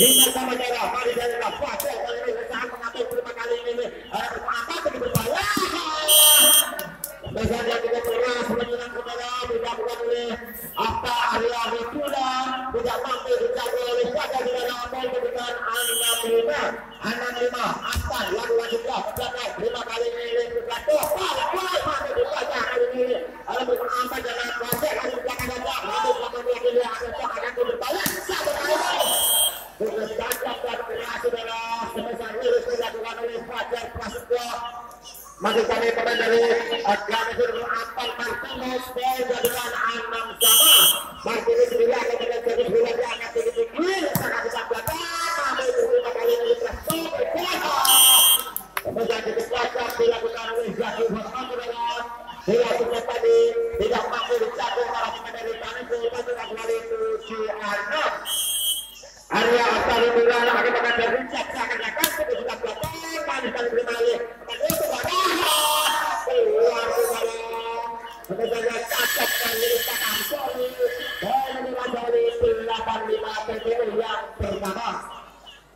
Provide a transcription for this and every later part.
hingga sama darah mari dari Fajar kali ini berusaha mengatur terima kali ini apa yang berbahaya Besar yang tidak keras menyerang kepada dilakukan oleh Afta Arya Witula tidak mampu dijaga oleh Fajar di dalam poin kedudukan 65 65 Afta lalu lanjutlah belakang terima kali ini berkata kami dan diwajari 85 PPU yang pertama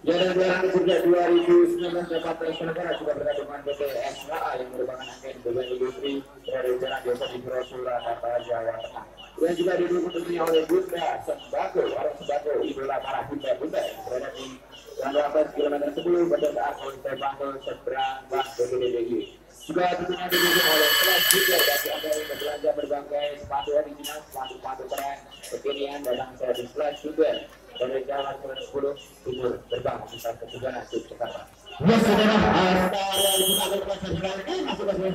Jalan Jalan sejak 2019 dapat terselenggara juga berkaitan dengan PT SRA yang merupakan agen bumn industri dari Jalan Desa di Surakarta, Jawa Tengah. Dan juga didukung tentunya oleh Bunda Sembako, warung sembako idola para bunda-bunda yang berada di Jalan 18 km 10 Bandar Akun Tepanggul seberang Bank BPDDI. Juga tentunya didukung oleh Flash juga bagi anda yang berbelanja berbagai sepatu original, sepatu-sepatu keren, kekinian datang saya di Flash juga dari Jalan 10 Timur Gerbang Pusat Ketuganan Yogyakarta. Ya saudara, kita sekali ini masih masih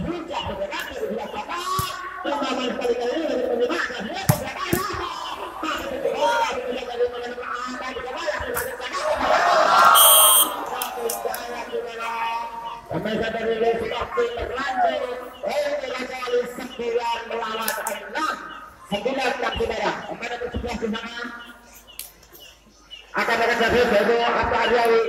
Leskopi berlanjut Oleh kali sembilan melawan enam Sembilan kaki merah di sana akan ada dia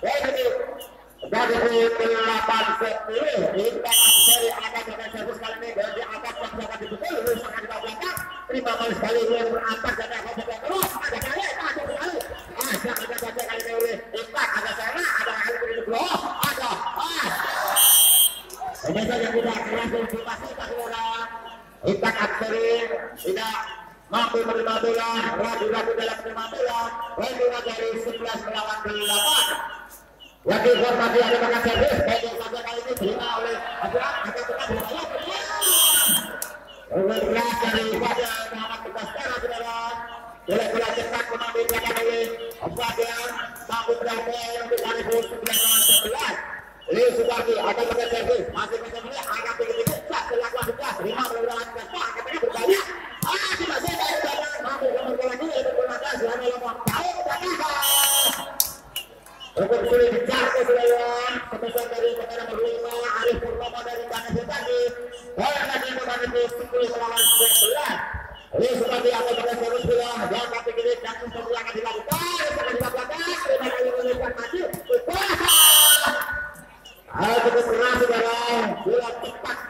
Dari sepuluh ini kita masih seri akan dengan servis kali ini dan di atas yang sangat dibetul lurus akan kita belakang. Terima kasih sekali yang dan kita terus ada kali ada sekali ada ada saja kali ini oleh ada sana ada kali ini di bawah ada yang tidak keras dan dipastikan saudara. Itak Aksari tidak mampu menerima bola, ragu-ragu dalam menerima bola dari 11 melawan 8. Wakil formasi ada makan servis, yang saja kali ini terima oleh Abdullah, akan tetap berbahaya. Bola keras dari pada Muhammad Baskara, saudara. Bola-bola cepat mengambil belakang oleh Fadian, mampu berada yang dikali 9 lawan 11. Ini Subaki akan pakai servis, masih pakai menit,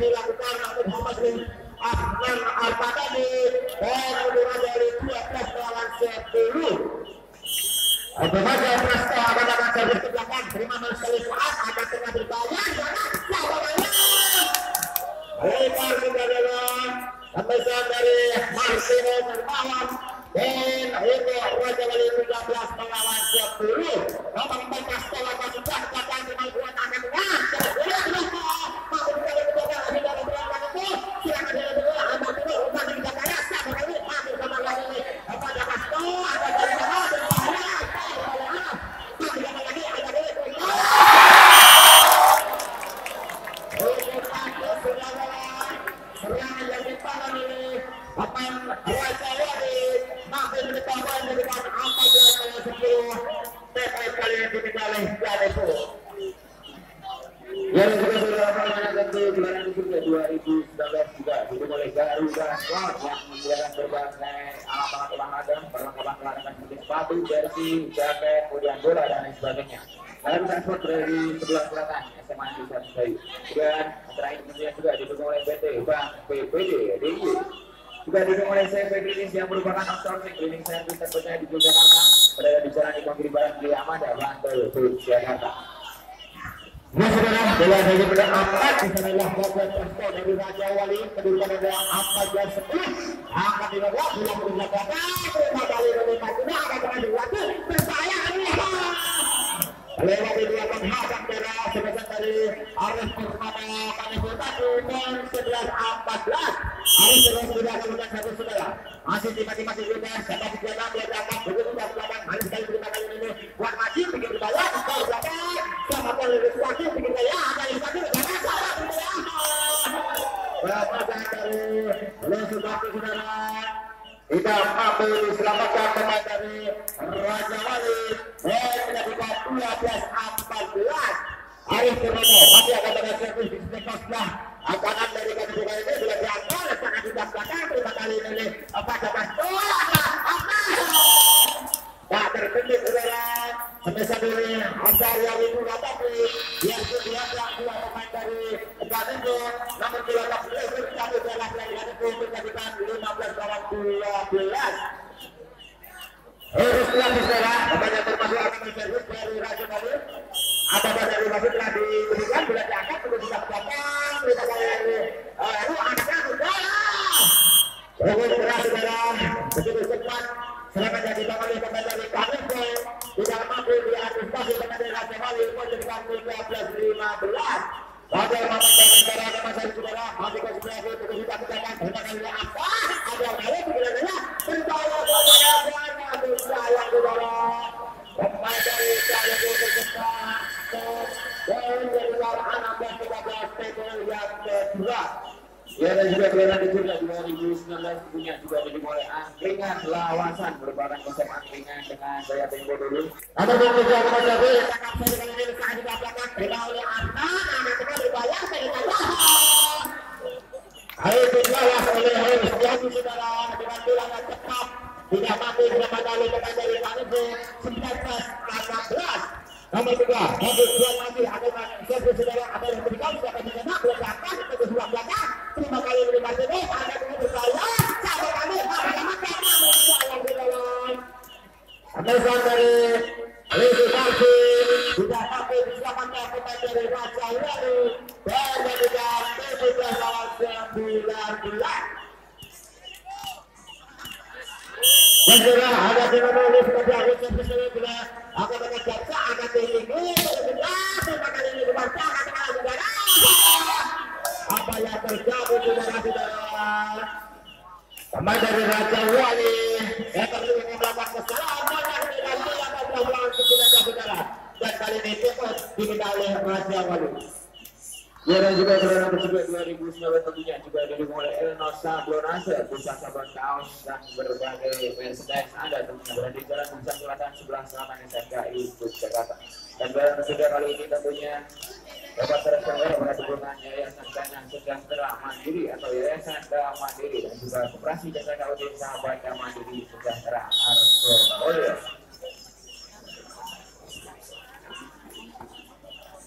dilakukan oleh bin Ahmad Al-Fatani dan kemudian dari 12 melawan 10. Bagaimana Prasto akan dapat servis ke belakang, terima sekali saat akan tengah saudara, tembakan dari Martino Termawan dan ini Raja Wali 13 melawan 10. Nomor 4 Prasto akan sudah belakang dengan kuat akan jersey, jaket, kemudian bola dan lain sebagainya. Lalu transport dari sebelah selatan SMA Desa Bayu. Dan terakhir tentunya juga didukung oleh PT Bank PPD DIY. Juga didukung oleh CV Klinis yang merupakan outsourcing cleaning service terpercaya di Yogyakarta, berada di Jalan Imam Barat di Amanda, Bantul, Yogyakarta. Ya saudara, bola dari empat di transport dari Raja Wali kedudukan ada empat jam sepuluh. Angkat di bawah bola kata terima kali dari Fatima ada dengan dua percaya lewat di menghadap bola sebesar dari Arif Permana Kanifota dengan sebelas empat belas. Arif terus sudah kemudian satu saudara masih tiba-tiba di luar siapa di belakang Ya dan juga gelaran di Jurna 2019 punya juga dimulai angkringan lawasan merupakan konsep angkringan dengan gaya tempo dulu. ada yang kedua kepada Jawa tangkap saya dengan ini saat di belakang terima oleh anak kita berbayar saya kita Ayo dibalas oleh Jadi saudara dengan bilang yang cepat tidak mampu berapa kali tekan dari Manibu 19 16 Nomor tiga, nomor dua masih ada saudara ada yang yang ada bila akan ada akan kali ini saudara apa yang terjadi saudara-saudara dari Raja Wali yang perlu melakukan kesalahan banyak dengan dia akan melakukan sembilan saudara dan kali ini cepat diminta oleh Raja Wali Ya dan juga gelaran tersebut 2019 tentunya juga didukung oleh Elno Sablonase, pusat sabun kaos dan berbagai merchandise Anda tentunya berada di Jalan Pusat Selatan sebelah selatan SMKI Yogyakarta. Dan gelaran tersebut kali ini tentunya dapat terselenggara pada dukungan Yayasan Dana Sejahtera Mandiri atau Yayasan Dana Mandiri dan juga Koperasi Jasa Kautin Sahabat Mandiri Sejahtera Argo Mulyo.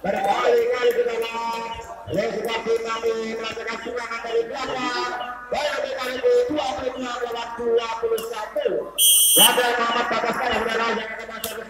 berkali-kali kita lihat Legislasi kami melakukan dari belakang di kali kedua Pelitnya melawan 21 Laga Muhammad Bagaskan Saudara yang akan masuk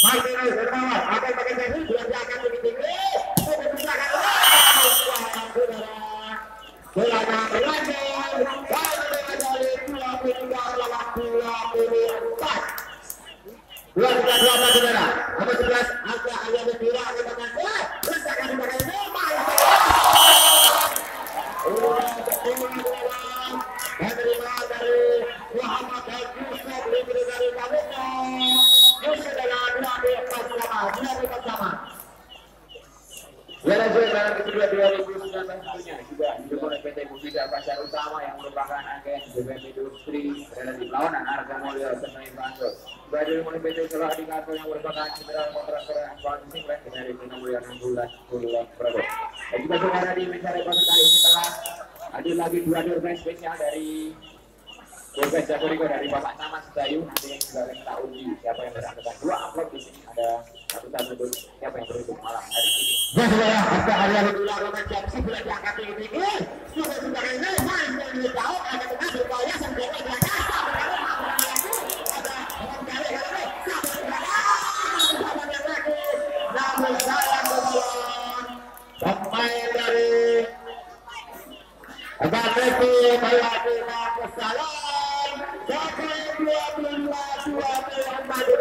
Martinez dari bawah akan pakai sesi dia diangkat di Industri di Lawanan Harga yang merupakan general kontraktor accounting dan dari Bina Mulia 16 Kulon Prabowo. Dan juga saudara di kali ini hadir lagi dua dirban spesial dari Dompet Jakoriko dari Bapak Nama Sedayu nanti yang akan kita uji siapa yang berangkat dua upload di sini ada satu satu dulu siapa yang beruntung malam hari ini. Ya saudara, hasta hari James sudah diangkat tinggi. Sudah sudah ini main dari jauh ada tengah berupaya sampai ke belakang. Ada orang kali kali sampai ke belakang. Sama yang lagi. Namun sayang kebobolan. Pemain dari Agateti melaju ke salon. Sampai 22 24 saudara. 25